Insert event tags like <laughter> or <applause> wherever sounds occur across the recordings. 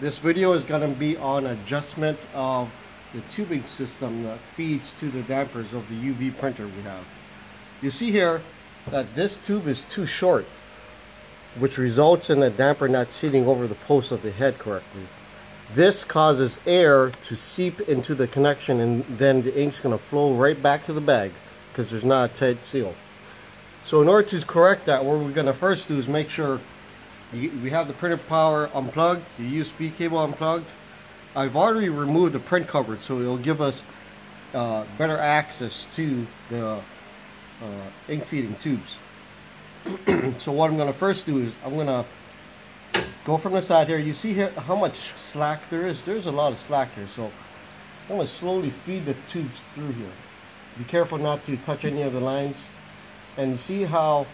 This video is going to be on adjustment of the tubing system that feeds to the dampers of the UV printer we have. You see here that this tube is too short, which results in the damper not seating over the post of the head correctly. This causes air to seep into the connection and then the ink's going to flow right back to the bag because there's not a tight seal. So in order to correct that, what we're going to first do is make sure we have the printer power unplugged, the USB cable unplugged. I've already removed the print cover so it'll give us uh, better access to the uh, ink feeding tubes. <clears throat> so what I'm going to first do is I'm going to go from the side here. You see here how much slack there is? There's a lot of slack here. So I'm going to slowly feed the tubes through here. Be careful not to touch any of the lines. And see how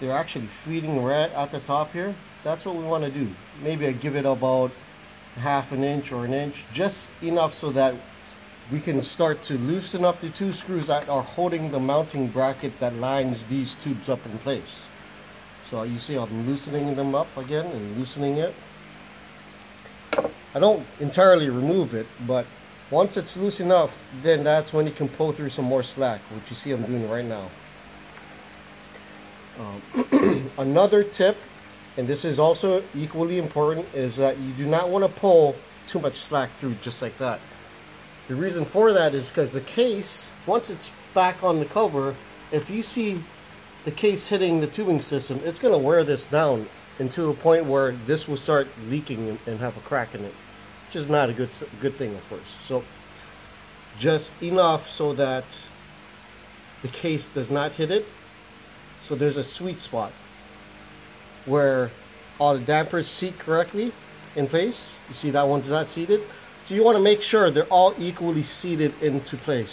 they're actually feeding right at the top here? That's what we want to do. Maybe I give it about half an inch or an inch, just enough so that we can start to loosen up the two screws that are holding the mounting bracket that lines these tubes up in place. So you see I'm loosening them up again and loosening it. I don't entirely remove it, but once it's loose enough, then that's when you can pull through some more slack, which you see I'm doing right now. Um, <clears throat> another tip, and this is also equally important, is that you do not want to pull too much slack through just like that. The reason for that is because the case, once it's back on the cover, if you see the case hitting the tubing system, it's going to wear this down into a point where this will start leaking and have a crack in it, which is not a good good thing, of course. So just enough so that the case does not hit it so there's a sweet spot where all the dampers seat correctly in place. You see that one's not seated. So you want to make sure they're all equally seated into place.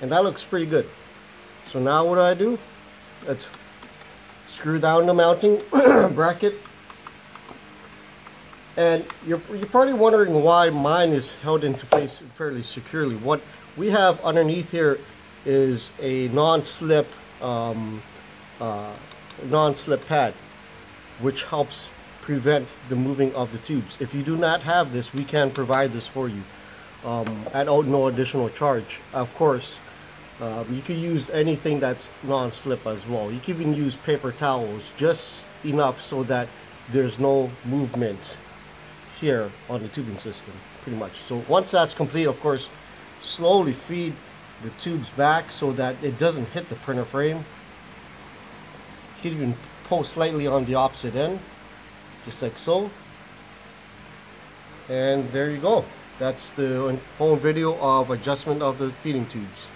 And that looks pretty good. So now what do I do? Let's screw down the mounting <coughs> bracket. And you're, you're probably wondering why mine is held into place fairly securely. What we have underneath here is a non-slip um, uh, non-slip pad which helps prevent the moving of the tubes. If you do not have this, we can provide this for you um, at no additional charge. Of course, um, you can use anything that's non-slip as well. You can even use paper towels just enough so that there's no movement here on the tubing system pretty much. So once that's complete, of course, slowly feed the tubes back so that it doesn't hit the printer frame can even pull slightly on the opposite end just like so. And there you go. That's the whole video of adjustment of the feeding tubes